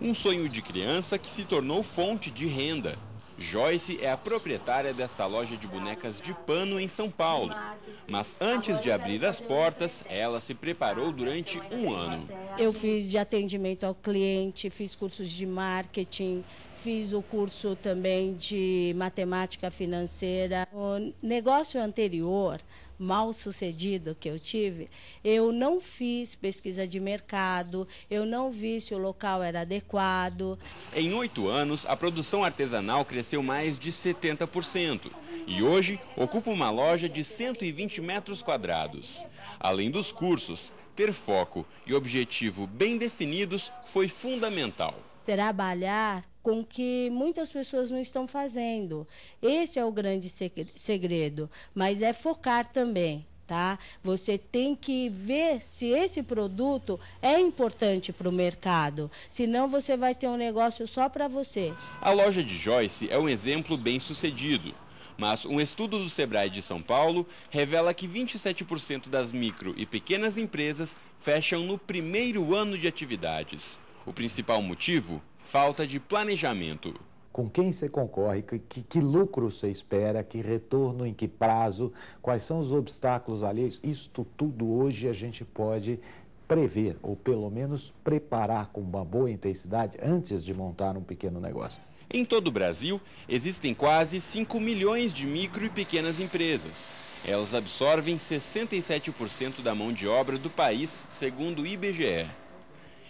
Um sonho de criança que se tornou fonte de renda. Joyce é a proprietária desta loja de bonecas de pano em São Paulo. Mas antes de abrir as portas, ela se preparou durante um ano. Eu fiz de atendimento ao cliente, fiz cursos de marketing, fiz o curso também de matemática financeira. O negócio anterior, mal sucedido que eu tive, eu não fiz pesquisa de mercado, eu não vi se o local era adequado. Em oito anos, a produção artesanal cresceu mais de 70% e hoje ocupa uma loja de 120 metros quadrados. Além dos cursos, ter foco e objetivo bem definidos foi fundamental. Trabalhar com que muitas pessoas não estão fazendo. Esse é o grande segredo, mas é focar também. Tá? Você tem que ver se esse produto é importante para o mercado, senão você vai ter um negócio só para você. A loja de Joyce é um exemplo bem sucedido. Mas um estudo do Sebrae de São Paulo revela que 27% das micro e pequenas empresas fecham no primeiro ano de atividades. O principal motivo? Falta de planejamento. Com quem você concorre, que, que, lucro você espera, que retorno, em que prazo, quais são os obstáculos alheios, isto tudo hoje a gente pode prever, ou pelo menos preparar com uma boa intensidade antes de montar um pequeno negócio. Em todo o Brasil, existem quase 5 milhões de micro e pequenas empresas. Elas absorvem 67% da mão de obra do país, segundo o IBGE.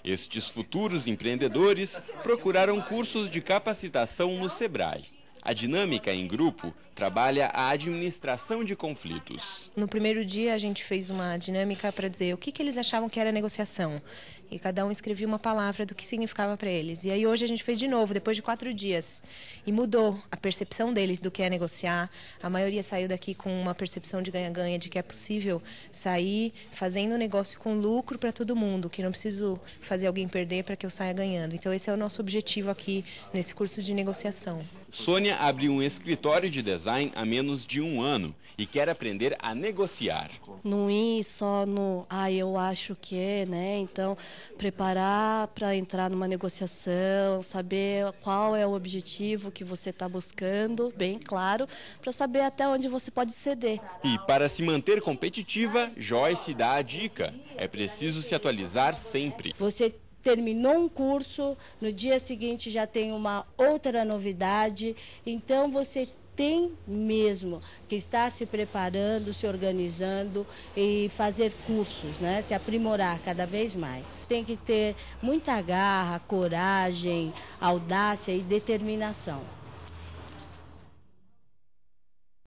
Estes futuros empreendedores procuraram cursos de capacitação no Sebrae. A dinâmica em grupo trabalha a administração de conflitos. No primeiro dia, a gente fez uma dinâmica para dizer o que, que eles achavam que era negociação. E cada um escrevia uma palavra do que significava para eles. E aí hoje a gente fez de novo, depois de quatro dias. E mudou a percepção deles do que é negociar. A maioria saiu daqui com uma percepção de ganha-ganha, de que é possível sair fazendo negócio com lucro para todo mundo, que não preciso fazer alguém perder para que eu saia ganhando. Então esse é o nosso objetivo aqui nesse curso de negociação. Sônia abriu um escritório de design design há menos de um ano e quer aprender a negociar. Não ir só no, ah, eu acho que é, né? Então, preparar para entrar numa negociação, saber qual é o objetivo que você está buscando, bem claro, para saber até onde você pode ceder. E para se manter competitiva, Joyce dá a dica: é preciso se atualizar sempre. Você terminou um curso, no dia seguinte já tem uma outra novidade, então você tem mesmo que estar se preparando, se organizando e fazer cursos, né? se aprimorar cada vez mais. Tem que ter muita garra, coragem, audácia e determinação.